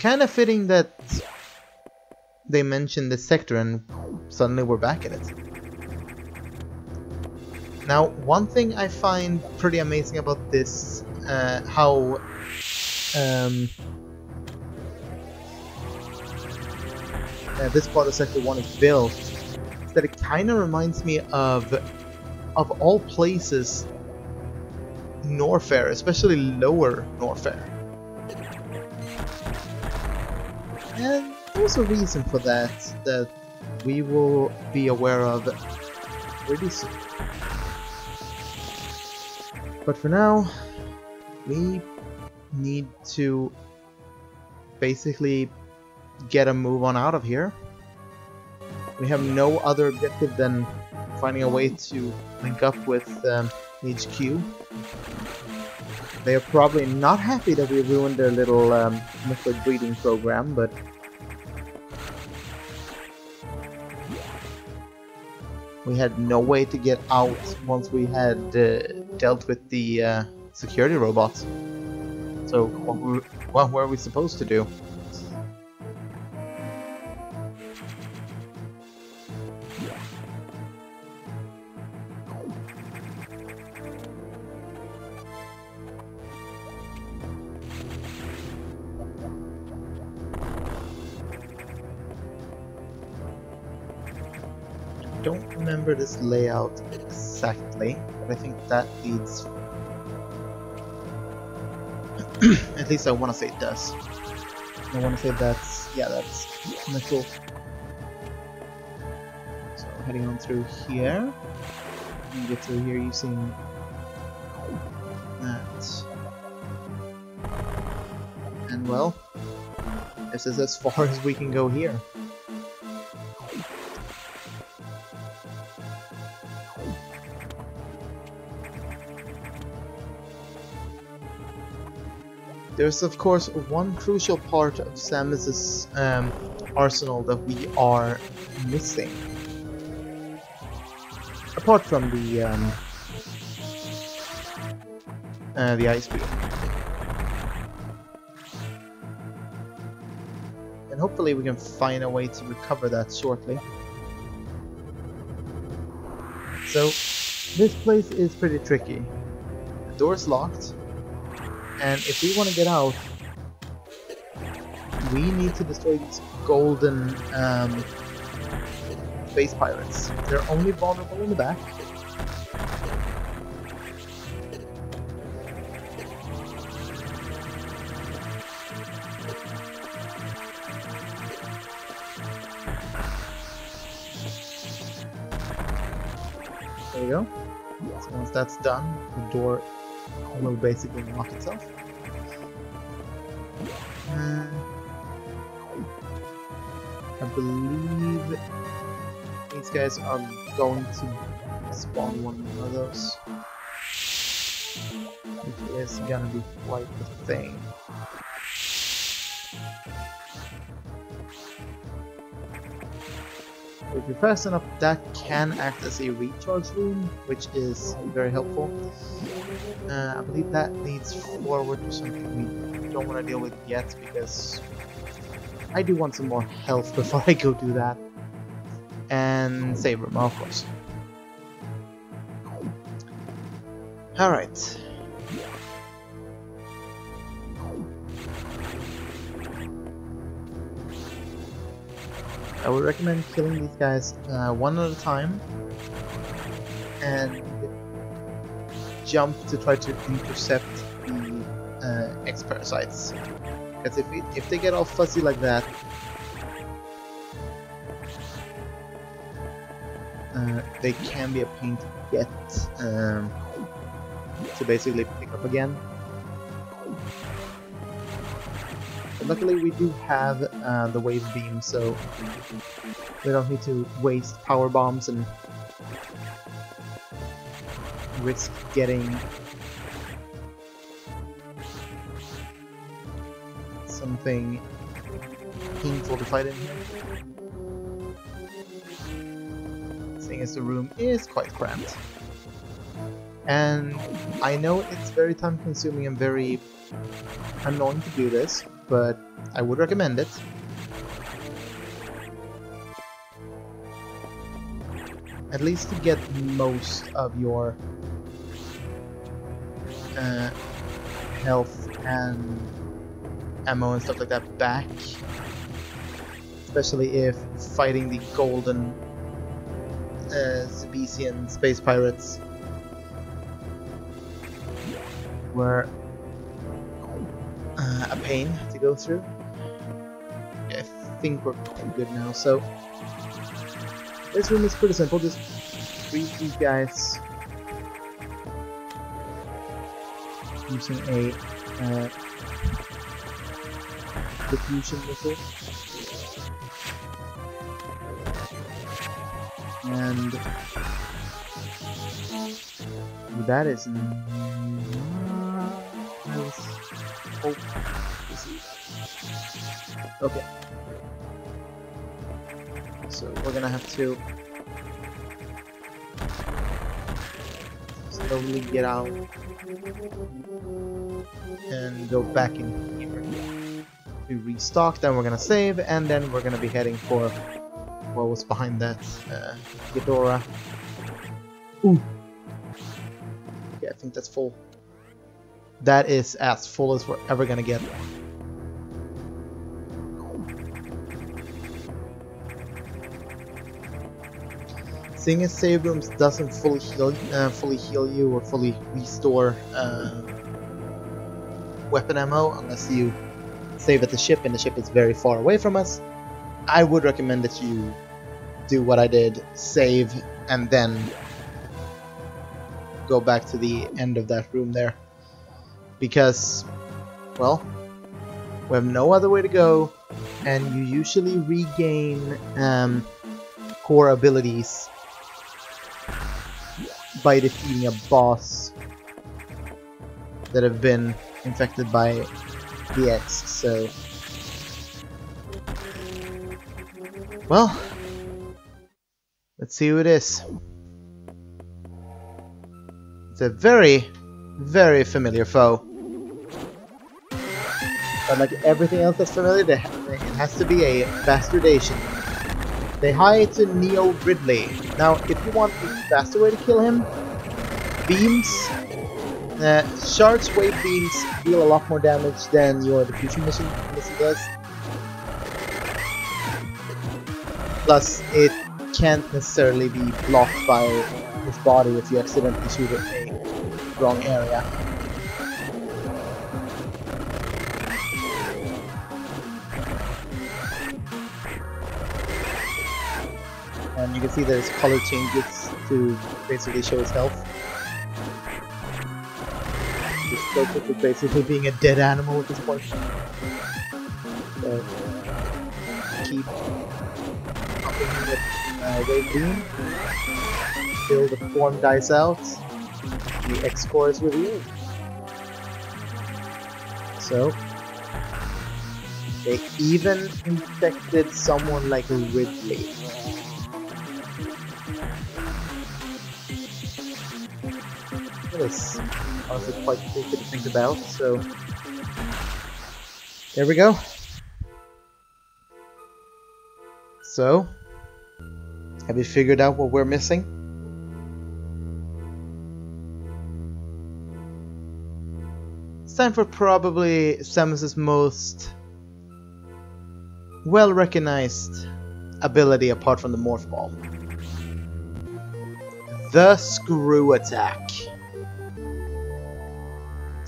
kind of fitting that they mentioned this sector and suddenly we're back at it. Now, one thing I find pretty amazing about this, uh, how um, uh, this part of Sector 1 is built, is that it kind of reminds me of, of all places, Norfair, especially lower Norfair. And there's a reason for that, that we will be aware of pretty soon. But for now, we need to basically get a move on out of here. We have no other objective than finding a way to link up with um, HQ. They are probably not happy that we ruined their little um, breeding program, but we had no way to get out once we had uh, dealt with the uh, security robots. So what were we supposed to do? Remember this layout exactly, but I think that leads... At least I want to say it does. I want to say that's... yeah, that's metal. So heading on through here. And get through here using that. And well, this is as far as we can go here. There's of course one crucial part of Samus's um, arsenal that we are missing. Apart from the um, uh, the ice beam. And hopefully we can find a way to recover that shortly. So, this place is pretty tricky. The door's locked, and if we want to get out, we need to destroy these golden um, space pirates. They're only vulnerable in the back. There we go. So once that's done, the door will basically lock itself. Uh, I believe these guys are going to spawn one of those. Which is gonna be quite the thing. If you're fast enough, that can act as a recharge room, which is very helpful. Uh, I believe that leads forward to something we don't want to deal with yet, because I do want some more health before I go do that. And save room, of course. Alright. I would recommend killing these guys uh, one at a time and jump to try to intercept the uh, X-Parasites. Because if, if they get all fuzzy like that, uh, they can be a pain to get um, to basically pick up again. Luckily we do have uh, the wave beam, so we don't need to waste power bombs and risk getting something painful to fight in here. Seeing as the room is quite cramped. And I know it's very time consuming and very annoying to do this, but I would recommend it. At least to get most of your uh, health and ammo and stuff like that back. Especially if fighting the golden uh, Zebesian space pirates were uh, a pain go through. I think we're pretty good now, so this room is pretty simple, just freeze these guys using a uh, diffusion missile. And that is not nice. Okay. So we're gonna have to slowly get out and go back in here to restock. Then we're gonna save, and then we're gonna be heading for what was behind that uh, Ghidorah. Ooh. Yeah, I think that's full. That is as full as we're ever gonna get. Seeing as save rooms doesn't fully heal, uh, fully heal you or fully restore uh, weapon ammo unless you save at the ship and the ship is very far away from us, I would recommend that you do what I did, save and then go back to the end of that room there. Because, well, we have no other way to go, and you usually regain um, core abilities by defeating a boss that have been infected by the X, so... Well, let's see who it is. It's a very, very familiar foe. But like everything else that's familiar, it has to be a bastardation. They hire to Neo Ridley. Now, if you want the faster way to kill him, beams. Uh, Charged wave beams deal a lot more damage than your diffusion missile, missile does. Plus, it can't necessarily be blocked by his body if you accidentally shoot it in a wrong area. And you can see there's color changes to basically show his health. Goku is basically being a dead animal at this point. So, keep popping with uh, wave beam till the form dies out. The X core is revealed. So, they even infected someone like Ridley. That is honestly quite stupid to think about, so... There we go. So, have you figured out what we're missing? It's time for probably Samus's most well recognized ability apart from the Morph Ball. The Screw Attack.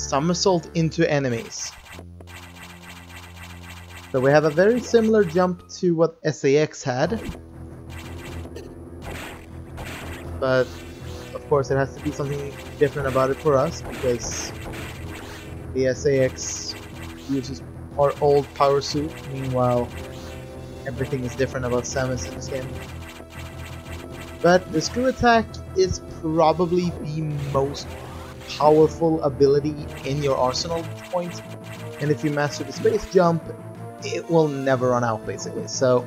Somersault into enemies. So we have a very similar jump to what SA-X had. But of course it has to be something different about it for us because the SA-X uses our old power suit, meanwhile everything is different about Samus in this game. But the screw attack is probably the most powerful ability in your arsenal point. And if you master the space jump, it will never run out basically. So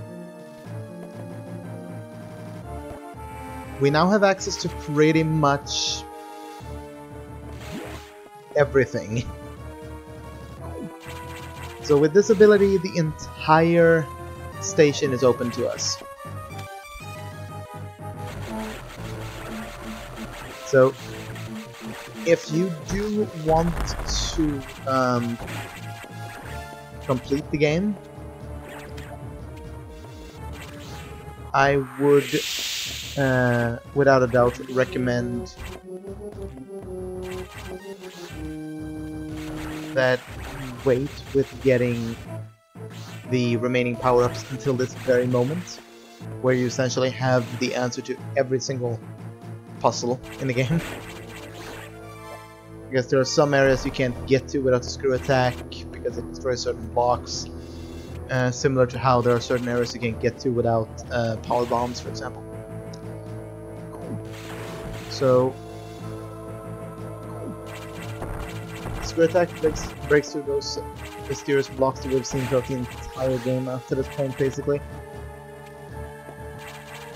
we now have access to pretty much everything. So with this ability, the entire station is open to us. So if you do want to um, complete the game, I would, uh, without a doubt, recommend that wait with getting the remaining power-ups until this very moment, where you essentially have the answer to every single puzzle in the game. Because there are some areas you can't get to without a screw attack, because it destroys certain blocks. Uh, similar to how there are certain areas you can't get to without uh, power bombs, for example. So, screw attack breaks, breaks through those mysterious blocks that we've seen throughout the entire game up to this point, basically.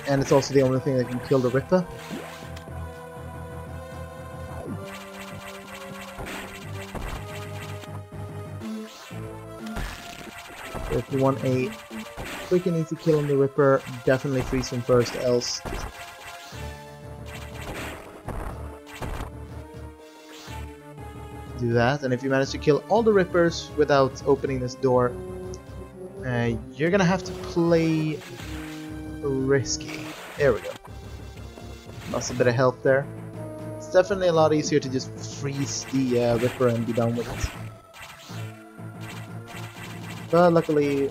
And it's also the only thing that can kill the Ripper. So if you want a quick and easy kill on the Ripper, definitely freeze him first, else do that. And if you manage to kill all the Rippers without opening this door, uh, you're gonna have to play risky. There we go. Lost a bit of health there. It's definitely a lot easier to just freeze the uh, Ripper and be done with it. But luckily,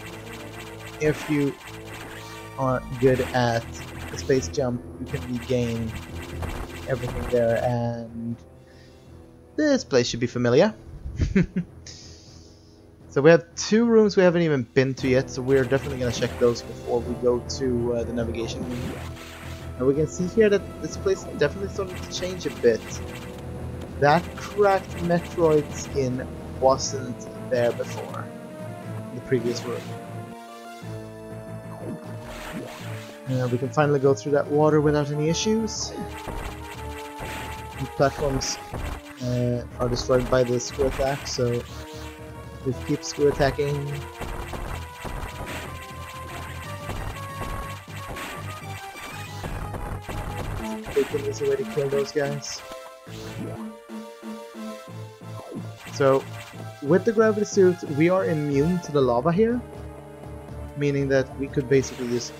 if you aren't good at the space jump, you can regain everything there and this place should be familiar. so we have two rooms we haven't even been to yet, so we're definitely going to check those before we go to uh, the navigation room. And we can see here that this place definitely started to change a bit. That cracked Metroid skin wasn't there before the previous room. And we can finally go through that water without any issues. The platforms uh, are destroyed by the screw attack, so we keep screw attacking. Quick and easy way to kill those guys. So, with the gravity suit, we are immune to the lava here, meaning that we could basically just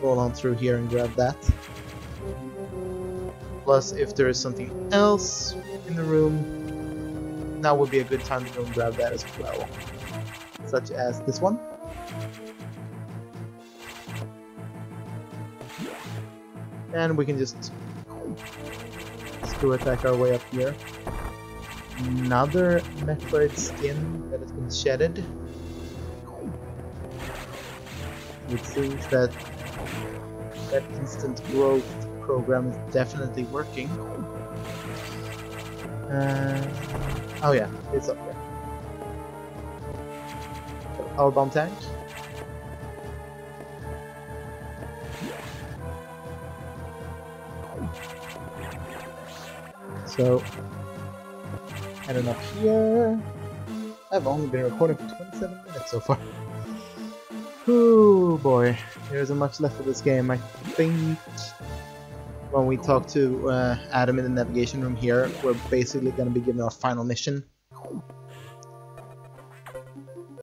roll on through here and grab that. Plus, if there is something else in the room, now would be a good time to go and grab that as well. Such as this one. And we can just screw attack our way up here. Another Metroid skin that has been shedded. It seems that that instant growth program is definitely working. Oh yeah, it's up there. Power bomb tank. So, heading up here. I've only been recording for 27 minutes so far. Oh boy, there isn't much left of this game. I think when we talk to uh, Adam in the navigation room here, we're basically going to be given our final mission.